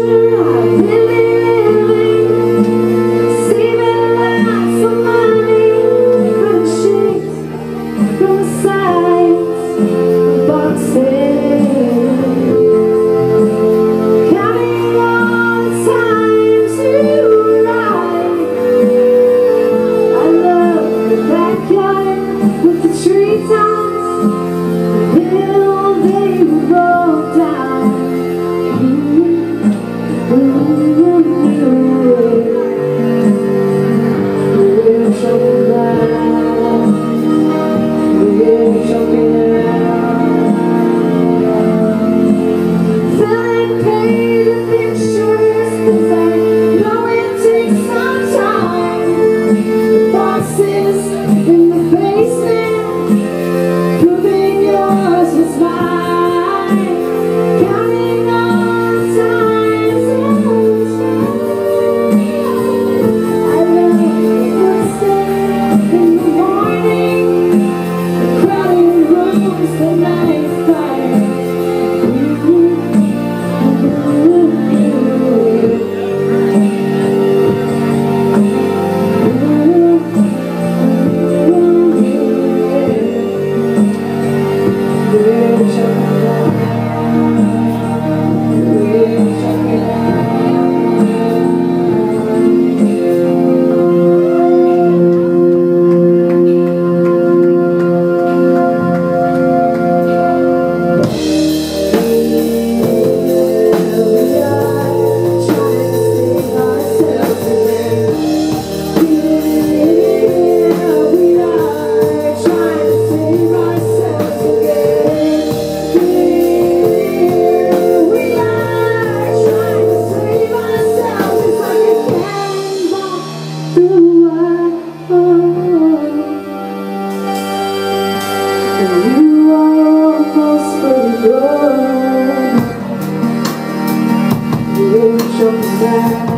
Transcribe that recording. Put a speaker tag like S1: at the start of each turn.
S1: You fully